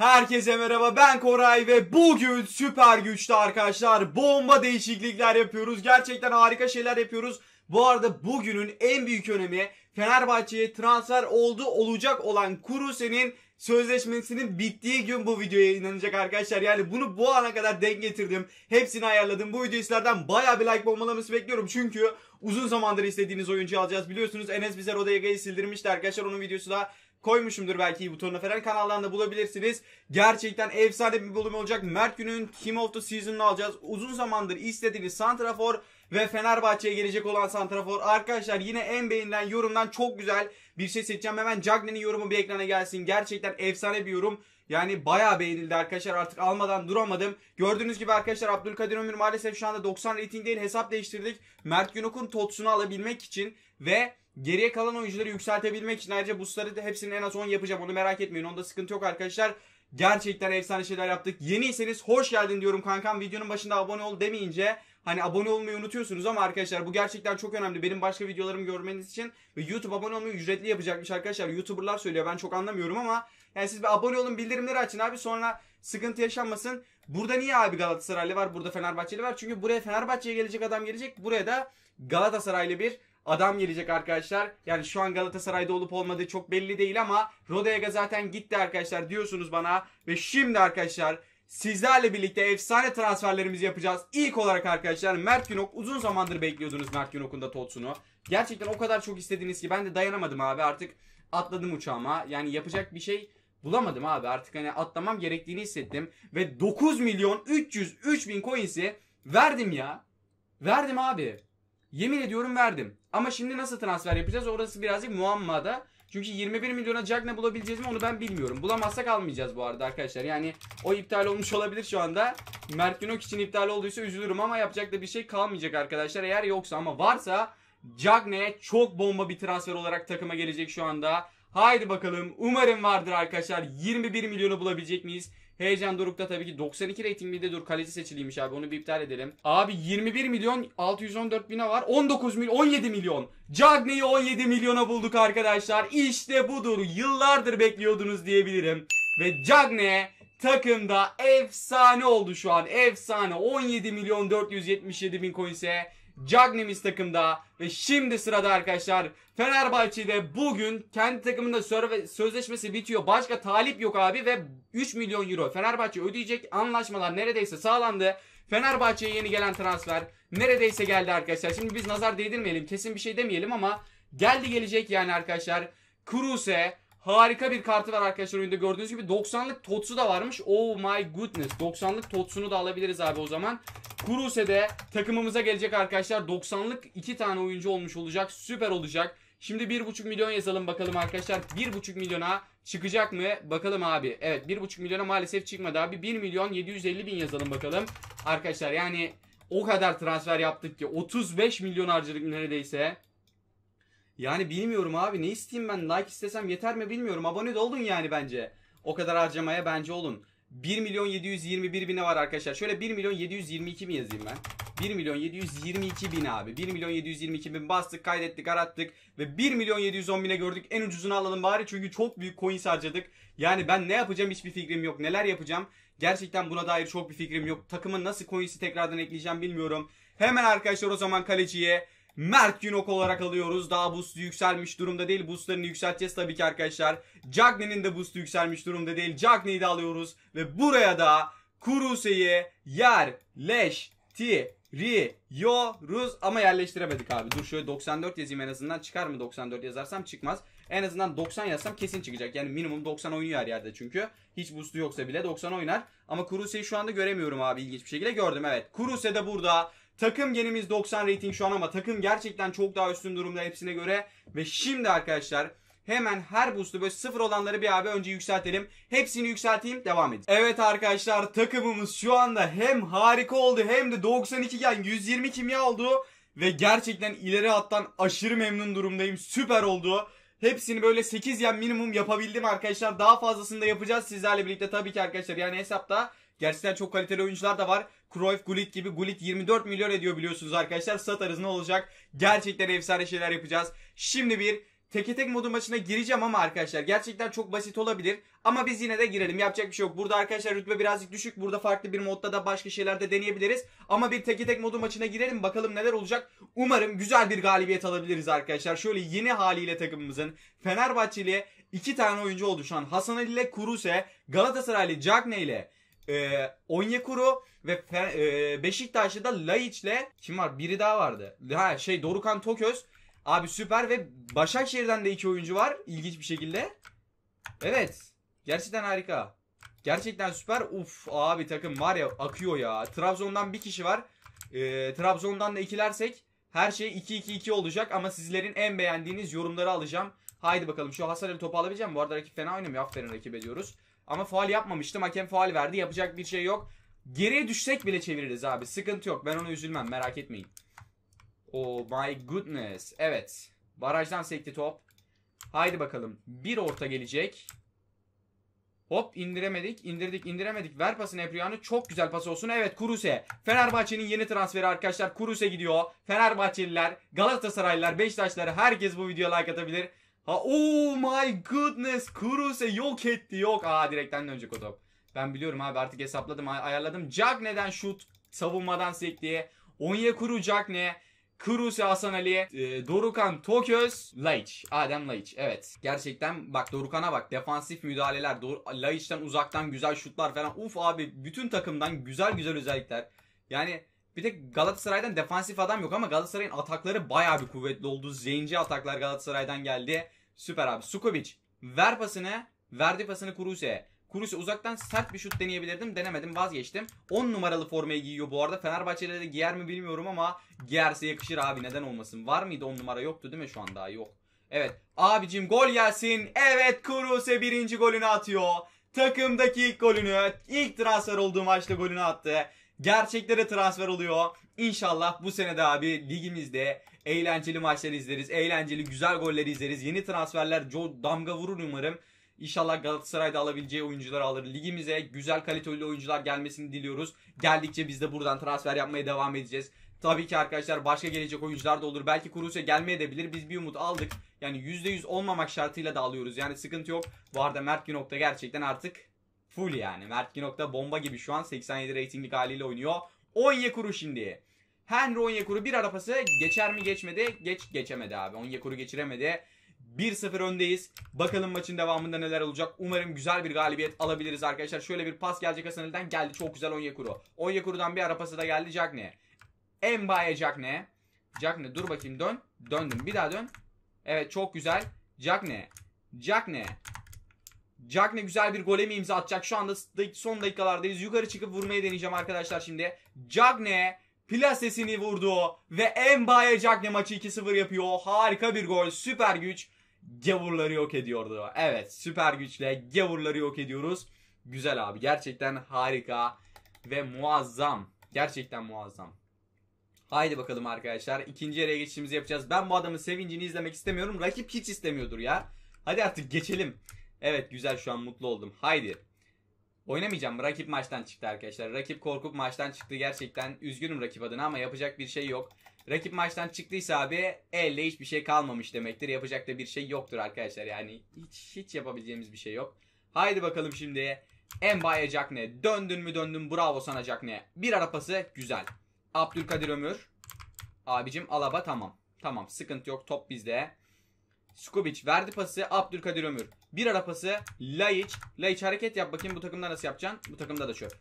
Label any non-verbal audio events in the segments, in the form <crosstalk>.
Herkese merhaba ben Koray ve bugün süper güçte arkadaşlar bomba değişiklikler yapıyoruz. Gerçekten harika şeyler yapıyoruz. Bu arada bugünün en büyük önemi Fenerbahçe'ye transfer oldu olacak olan Kuruse'nin sözleşmesinin bittiği gün bu videoya yayınlanacak arkadaşlar. Yani bunu bu ana kadar denk getirdim. Hepsini ayarladım. Bu videoyu sizlerden baya bir like bombalaması bekliyorum. Çünkü uzun zamandır istediğiniz oyuncuyu alacağız. Biliyorsunuz Enes bize Rodayega'yı sildirmişti arkadaşlar. Onun videosu da koymuşumdur belki butonuna falan kanaldan da bulabilirsiniz. Gerçekten efsane bir bölüm olacak. Mert Gün'ün Team of the Season'ını alacağız. Uzun zamandır istediğiniz Santrafor ve Fenerbahçe'ye gelecek olan Santrafor. Arkadaşlar yine en beğenilen yorumdan çok güzel bir şey seçeceğim. Hemen Cagney'in yorumu bir ekrana gelsin. Gerçekten efsane bir yorum. Yani bayağı beğenildi arkadaşlar artık almadan duramadım. Gördüğünüz gibi arkadaşlar Abdülkadir Ömür maalesef şu anda 90 rating değil hesap değiştirdik. Mert Günok'un totsunu alabilmek için ve Geriye kalan oyuncuları yükseltebilmek için ayrıca boostları da hepsinin en az 10 yapacağım. Onu merak etmeyin. Onda sıkıntı yok arkadaşlar. Gerçekten efsane şeyler yaptık. Yeniyseniz hoş geldin diyorum kankam. Videonun başında abone ol demeyince hani abone olmayı unutuyorsunuz ama arkadaşlar bu gerçekten çok önemli. Benim başka videolarımı görmeniz için YouTube abone olmayı ücretli yapacakmış arkadaşlar. YouTuber'lar söylüyor. Ben çok anlamıyorum ama yani siz bir abone olun, bildirimleri açın abi. Sonra sıkıntı yaşanmasın. Burada niye abi Galatasaraylı var? Burada Fenerbahçeli var. Çünkü buraya Fenerbahçe'ye gelecek adam gelecek. Buraya da Galatasaraylı bir adam gelecek arkadaşlar. Yani şu an Galatasaray'da olup olmadığı çok belli değil ama Rodega zaten gitti arkadaşlar diyorsunuz bana. Ve şimdi arkadaşlar sizlerle birlikte efsane transferlerimizi yapacağız. İlk olarak arkadaşlar Mert Günok uzun zamandır bekliyordunuz Mert Günok'un da Tots'unu. Gerçekten o kadar çok istediniz ki ben de dayanamadım abi artık atladım uçağıma. Yani yapacak bir şey bulamadım abi artık hani atlamam gerektiğini hissettim. Ve 9 milyon 303 bin coins'i verdim ya. Verdim abi. Yemin ediyorum verdim. Ama şimdi nasıl transfer yapacağız? Orası birazcık muammada. Çünkü 21 milyona Cagne bulabileceğiz mi onu ben bilmiyorum. Bulamazsak almayacağız bu arada arkadaşlar. Yani o iptal olmuş <laughs> olabilir şu anda. Mert Günok için iptal olduysa üzülürüm ama yapacak da bir şey kalmayacak arkadaşlar. Eğer yoksa ama varsa Cagne çok bomba bir transfer olarak takıma gelecek şu anda. Haydi bakalım. Umarım vardır arkadaşlar. 21 milyonu bulabilecek miyiz? Heyecan Doruk'ta tabii ki 92 rating bir de dur kaleci seçiliymiş abi onu bir iptal edelim. Abi 21 milyon 614 bine var 19 milyon 17 milyon. Cagney'i 17 milyona bulduk arkadaşlar. İşte budur yıllardır bekliyordunuz diyebilirim. Ve Cagney takımda efsane oldu şu an efsane 17 milyon 477 bin coins'e Cagney'miz takımda ve şimdi sırada arkadaşlar Fenerbahçe'de bugün kendi takımında sözleşmesi bitiyor. Başka talip yok abi ve 3 milyon euro Fenerbahçe ödeyecek anlaşmalar neredeyse sağlandı. Fenerbahçe'ye yeni gelen transfer neredeyse geldi arkadaşlar. Şimdi biz nazar değdirmeyelim kesin bir şey demeyelim ama geldi gelecek yani arkadaşlar. Kruse harika bir kartı var arkadaşlar oyunda gördüğünüz gibi 90'lık Totsu da varmış. Oh my goodness 90'lık Totsu'nu da alabiliriz abi o zaman. Kuruse'de takımımıza gelecek arkadaşlar 90'lık 2 tane oyuncu olmuş olacak süper olacak. Şimdi 1.5 milyon yazalım bakalım arkadaşlar 1.5 milyona çıkacak mı? Bakalım abi. Evet 1.5 milyona maalesef çıkmadı abi. 1 milyon 750 bin yazalım bakalım. Arkadaşlar yani o kadar transfer yaptık ki 35 milyon harcadık neredeyse. Yani bilmiyorum abi ne isteyeyim ben like istesem yeter mi bilmiyorum. Abone de olun yani bence. O kadar harcamaya bence olun. 1 milyon 721 bine var arkadaşlar. Şöyle 1 milyon 722 mi yazayım ben? 1 milyon 722 bin abi. 1 milyon 722 bin bastık kaydettik arattık. Ve 1 milyon 710 bine gördük. En ucuzunu alalım bari çünkü çok büyük coins harcadık. Yani ben ne yapacağım hiçbir fikrim yok. Neler yapacağım? Gerçekten buna dair çok bir fikrim yok. Takımın nasıl coins'i tekrardan ekleyeceğim bilmiyorum. Hemen arkadaşlar o zaman kaleciye Mert Günok olarak alıyoruz. Daha boost yükselmiş durumda değil. Boostlarını yükselteceğiz tabii ki arkadaşlar. Cagney'nin de boost yükselmiş durumda değil. Cagney'i de alıyoruz. Ve buraya da Kuruse'yi yerleştiriyoruz. Ama yerleştiremedik abi. Dur şöyle 94 yazayım en azından. Çıkar mı 94 yazarsam çıkmaz. En azından 90 yazsam kesin çıkacak. Yani minimum 90 oynuyor her yerde çünkü. Hiç boost'u yoksa bile 90 oynar. Ama Kuruse'yi şu anda göremiyorum abi ilginç bir şekilde. Gördüm evet. Kuruse de burada. Takım genimiz 90 rating şu an ama takım gerçekten çok daha üstün durumda hepsine göre. Ve şimdi arkadaşlar hemen her boost'u böyle sıfır olanları bir abi önce yükseltelim. Hepsini yükselteyim devam edin. Evet arkadaşlar takımımız şu anda hem harika oldu hem de 92 iken 120 kimya oldu. Ve gerçekten ileri hattan aşırı memnun durumdayım. Süper oldu. Hepsini böyle 8 yen minimum yapabildim arkadaşlar. Daha fazlasını da yapacağız sizlerle birlikte tabii ki arkadaşlar. Yani hesapta gerçekten çok kaliteli oyuncular da var. Cruyff, Gullit gibi. Gullit 24 milyon ediyor biliyorsunuz arkadaşlar. Satarız ne olacak? Gerçekten efsane şeyler yapacağız. Şimdi bir teke tek modu maçına gireceğim ama arkadaşlar gerçekten çok basit olabilir. Ama biz yine de girelim. Yapacak bir şey yok. Burada arkadaşlar rütbe birazcık düşük. Burada farklı bir modda da başka şeyler de deneyebiliriz. Ama bir teke tek modu maçına girelim. Bakalım neler olacak. Umarım güzel bir galibiyet alabiliriz arkadaşlar. Şöyle yeni haliyle takımımızın Fenerbahçeli iki tane oyuncu oldu şu an. Hasan Ali ile Kuruse, Galatasaraylı Cagne ile e, Onyekuru ve Fe- e, Beşiktaş'ta da Laiç ile kim var? Biri daha vardı. Ha şey Dorukan Toköz. Abi süper ve Başakşehir'den de iki oyuncu var ilginç bir şekilde. Evet. Gerçekten harika. Gerçekten süper. Uf abi takım var ya akıyor ya. Trabzon'dan bir kişi var. Ee, Trabzon'dan da ikilersek her şey 2-2-2 olacak ama sizlerin en beğendiğiniz yorumları alacağım. Haydi bakalım şu Hasan Ali topu alabileceğim. Bu arada rakip fena oynamıyor. Aferin rakip ediyoruz. Ama faal yapmamıştım. Hakem faal verdi. Yapacak bir şey yok. Geriye düşsek bile çeviririz abi. Sıkıntı yok. Ben ona üzülmem. Merak etmeyin. Oh my goodness. Evet. Barajdan sekti top. Haydi bakalım. Bir orta gelecek. Hop indiremedik. indirdik indiremedik. Ver pasını Epriano. Çok güzel pas olsun. Evet Kuruse. Fenerbahçe'nin yeni transferi arkadaşlar. Kuruse gidiyor. Fenerbahçeliler, Galatasaraylılar, Beşiktaşlar herkes bu videoya like atabilir. Ha oh my goodness. Kuruse yok etti. Yok. Aa direkten dönecek o top. Ben biliyorum abi artık hesapladım ay- ayarladım. Cagney'den şut. Savunmadan sektiye. Onyekuru Cagney. Kuruse Hasan Ali, e, Dorukan Toköz, Laiç. Adem Laiç. Evet. Gerçekten bak Dorukan'a bak. Defansif müdahaleler. Dor- Laiç'ten uzaktan güzel şutlar falan. Uf abi bütün takımdan güzel güzel özellikler. Yani bir tek Galatasaray'dan defansif adam yok ama Galatasaray'ın atakları bayağı bir kuvvetli oldu. Zenci ataklar Galatasaray'dan geldi. Süper abi. Sukovic. Ver pasını. Verdi pasını Kuruse'ye. Kuruse uzaktan sert bir şut deneyebilirdim. Denemedim vazgeçtim. 10 numaralı formayı giyiyor bu arada. Fenerbahçe'de de giyer mi bilmiyorum ama giyerse yakışır abi neden olmasın. Var mıydı 10 numara yoktu değil mi şu an daha yok. Evet abicim gol gelsin. Evet Kuruse birinci golünü atıyor. Takımdaki ilk golünü ilk transfer olduğu maçta golünü attı. Gerçeklere transfer oluyor. İnşallah bu sene de abi ligimizde eğlenceli maçlar izleriz. Eğlenceli güzel goller izleriz. Yeni transferler damga vurur umarım. İnşallah Galatasaray'da alabileceği oyuncuları alır. Ligimize güzel kaliteli oyuncular gelmesini diliyoruz. Geldikçe biz de buradan transfer yapmaya devam edeceğiz. Tabii ki arkadaşlar başka gelecek oyuncular da olur. Belki Kuruse gelmeye de bilir. Biz bir umut aldık. Yani %100 olmamak şartıyla da alıyoruz. Yani sıkıntı yok. Bu arada Mert Günok da gerçekten artık full yani. Mert Günok da bomba gibi şu an 87 reytinglik haliyle oynuyor. Onyekuru şimdi. Henry Onyekuru bir arapası geçer mi geçmedi? Geç geçemedi abi. Onyekuru geçiremedi. 1-0 öndeyiz. Bakalım maçın devamında neler olacak. Umarım güzel bir galibiyet alabiliriz arkadaşlar. Şöyle bir pas gelecek Hasan geldi. Çok güzel Onyekuru. Onyekuru'dan bir arapası da geldi Cagne. Mbaye Cagne. Cagne dur bakayım dön. Döndüm. Bir daha dön. Evet çok güzel. Cagne. Cagne. Cagne güzel bir gole mi imza atacak? Şu anda son dakikalardayız. Yukarı çıkıp vurmayı deneyeceğim arkadaşlar şimdi. Cagne plasesini vurdu ve Mbaye Cagne maçı 2-0 yapıyor. Harika bir gol. Süper güç. Gavurları yok ediyordu. Evet süper güçle gavurları yok ediyoruz. Güzel abi. Gerçekten harika ve muazzam. Gerçekten muazzam. Haydi bakalım arkadaşlar. İkinci yarıya geçişimizi yapacağız. Ben bu adamın sevincini izlemek istemiyorum. Rakip hiç istemiyordur ya. Hadi artık geçelim. Evet güzel şu an mutlu oldum. Haydi. Oynamayacağım. Rakip maçtan çıktı arkadaşlar. Rakip korkup maçtan çıktı. Gerçekten üzgünüm rakip adına ama yapacak bir şey yok. Rakip maçtan çıktıysa abi elde hiçbir şey kalmamış demektir. Yapacak da bir şey yoktur arkadaşlar. Yani hiç hiç yapabileceğimiz bir şey yok. Haydi bakalım şimdi. Mbaye Cakne. Döndün mü döndün. Bravo sana Cakne. Bir arapası güzel. Abdülkadir Ömür. Abicim Alaba tamam. Tamam sıkıntı yok. Top bizde. Skubic verdi pası Abdülkadir Ömür. Bir ara pası Laiç. Laiç hareket yap bakayım bu takımda nasıl yapacaksın? Bu takımda da çöp.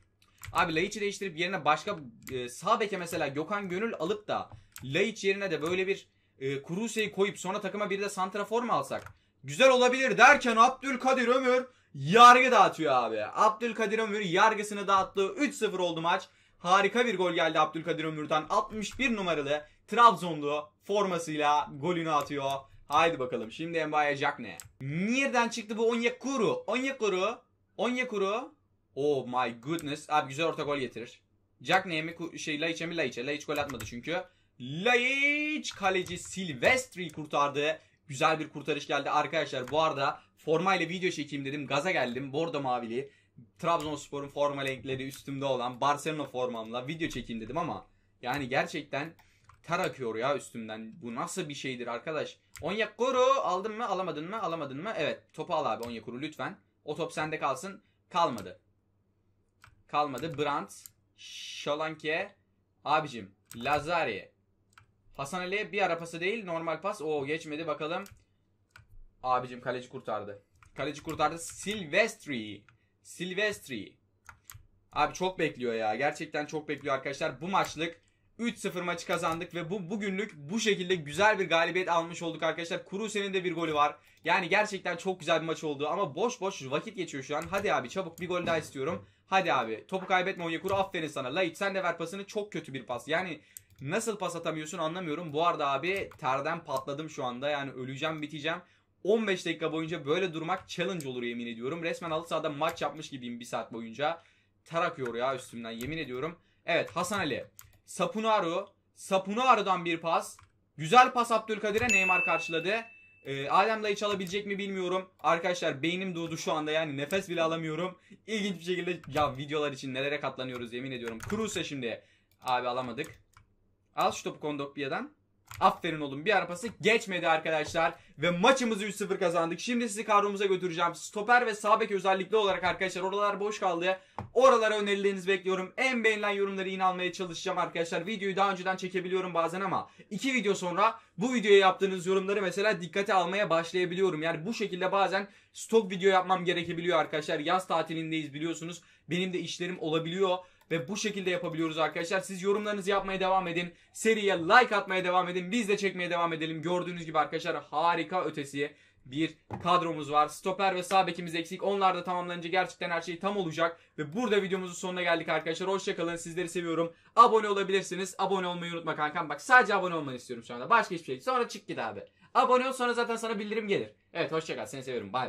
Abi Laiç'i değiştirip yerine başka e, sağ beke mesela Gökhan Gönül alıp da Laiç yerine de böyle bir e, Kuruse'yi koyup sonra takıma bir de santrafor mu alsak? Güzel olabilir derken Abdülkadir Ömür yargı dağıtıyor abi. Abdülkadir Ömür yargısını dağıttı. 3-0 oldu maç. Harika bir gol geldi Abdülkadir Ömür'den. 61 numaralı Trabzonlu formasıyla golünü atıyor. Haydi bakalım. Şimdi Mbaye Jackne. Nereden çıktı bu Onyekuru? Onyekuru. Onyekuru. Oh my goodness. Abi güzel orta gol getirir. Jackne'ye mi ku- şey Laiç'e mi Laiç'e? Laiç gol atmadı çünkü. Laiç kaleci Silvestri kurtardı. Güzel bir kurtarış geldi arkadaşlar. Bu arada formayla video çekeyim dedim. Gaza geldim. Bordo mavili. Trabzonspor'un forma renkleri üstümde olan Barcelona formamla video çekeyim dedim ama yani gerçekten ter akıyor ya üstümden. Bu nasıl bir şeydir arkadaş? Onyekuru aldın mı alamadın mı alamadın mı? Evet topu al abi Onyekuru lütfen. O top sende kalsın. Kalmadı. Kalmadı. Brandt. Şalanke. Abicim. Lazari. Hasan Ali bir ara pası değil normal pas. Oo geçmedi bakalım. Abicim kaleci kurtardı. Kaleci kurtardı. Silvestri. Silvestri. Abi çok bekliyor ya. Gerçekten çok bekliyor arkadaşlar. Bu maçlık 3-0 maçı kazandık ve bu bugünlük bu şekilde güzel bir galibiyet almış olduk arkadaşlar. Kuruse'nin de bir golü var. Yani gerçekten çok güzel bir maç oldu ama boş boş vakit geçiyor şu an. Hadi abi çabuk bir gol daha istiyorum. Hadi abi topu kaybetme Onyekuru aferin sana. Lait sen de ver pasını çok kötü bir pas. Yani nasıl pas atamıyorsun anlamıyorum. Bu arada abi terden patladım şu anda yani öleceğim biteceğim. 15 dakika boyunca böyle durmak challenge olur yemin ediyorum. Resmen halı sahada maç yapmış gibiyim bir saat boyunca. Ter akıyor ya üstümden yemin ediyorum. Evet Hasan Ali. Sapunaru. Sapunaru'dan bir pas. Güzel pas Abdülkadir'e Neymar karşıladı. Ee, Adem Laiç alabilecek mi bilmiyorum. Arkadaşlar beynim durdu şu anda yani nefes bile alamıyorum. İlginç bir şekilde ya videolar için nelere katlanıyoruz yemin ediyorum. Kruse şimdi. Abi alamadık. Al şu topu Kondokya'dan. Aferin oğlum bir arpası geçmedi arkadaşlar. Ve maçımızı 3-0 kazandık. Şimdi sizi kadromuza götüreceğim. Stoper ve sağ bek özellikle olarak arkadaşlar oralar boş kaldı. Oralara önerilerinizi bekliyorum. En beğenilen yorumları yine almaya çalışacağım arkadaşlar. Videoyu daha önceden çekebiliyorum bazen ama iki video sonra bu videoya yaptığınız yorumları mesela dikkate almaya başlayabiliyorum. Yani bu şekilde bazen stok video yapmam gerekebiliyor arkadaşlar. Yaz tatilindeyiz biliyorsunuz. Benim de işlerim olabiliyor ve bu şekilde yapabiliyoruz arkadaşlar. Siz yorumlarınızı yapmaya devam edin. Seriye like atmaya devam edin. Biz de çekmeye devam edelim. Gördüğünüz gibi arkadaşlar harika ötesi bir kadromuz var. Stoper ve sağ bekimiz eksik. Onlar da tamamlanınca gerçekten her şey tam olacak. Ve burada videomuzun sonuna geldik arkadaşlar. Hoşçakalın. Sizleri seviyorum. Abone olabilirsiniz. Abone olmayı unutma kankam. Bak sadece abone olmanı istiyorum şu anda. Başka hiçbir şey. Sonra çık git abi. Abone ol sonra zaten sana bildirim gelir. Evet hoşçakal. Seni seviyorum. Bay bay.